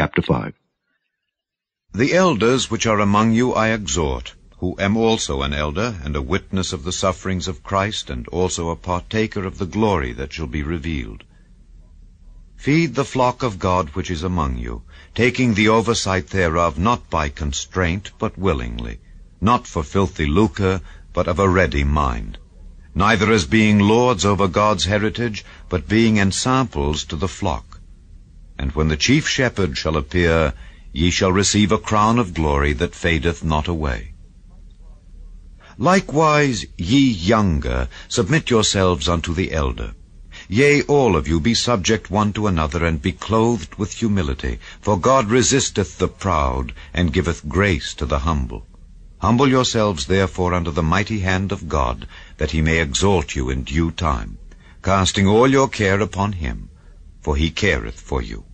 chapter 5. The elders which are among you I exhort, who am also an elder, and a witness of the sufferings of Christ, and also a partaker of the glory that shall be revealed. Feed the flock of God which is among you, taking the oversight thereof not by constraint, but willingly, not for filthy lucre, but of a ready mind, neither as being lords over God's heritage, but being ensamples to the flock. And when the chief shepherd shall appear, ye shall receive a crown of glory that fadeth not away. Likewise, ye younger, submit yourselves unto the elder. Yea, all of you be subject one to another, and be clothed with humility. For God resisteth the proud, and giveth grace to the humble. Humble yourselves therefore under the mighty hand of God, that he may exalt you in due time, casting all your care upon him, for he careth for you.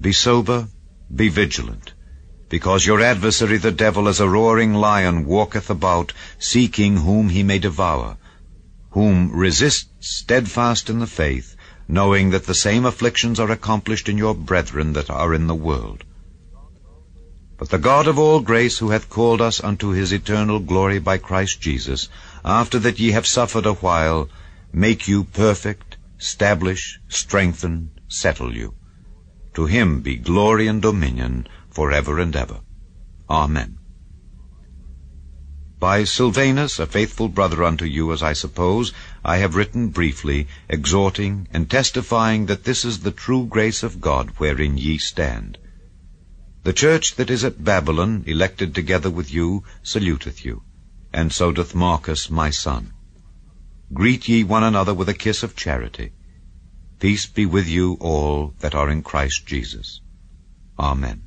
Be sober, be vigilant, because your adversary the devil as a roaring lion walketh about, seeking whom he may devour, whom resist steadfast in the faith, knowing that the same afflictions are accomplished in your brethren that are in the world. But the God of all grace, who hath called us unto his eternal glory by Christ Jesus, after that ye have suffered a while, make you perfect, stablish, strengthen, settle you. To him be glory and dominion for ever and ever. Amen. By Silvanus, a faithful brother unto you, as I suppose, I have written briefly, exhorting and testifying that this is the true grace of God wherein ye stand. The church that is at Babylon, elected together with you, saluteth you, and so doth Marcus my son. Greet ye one another with a kiss of charity. Peace be with you all that are in Christ Jesus. Amen.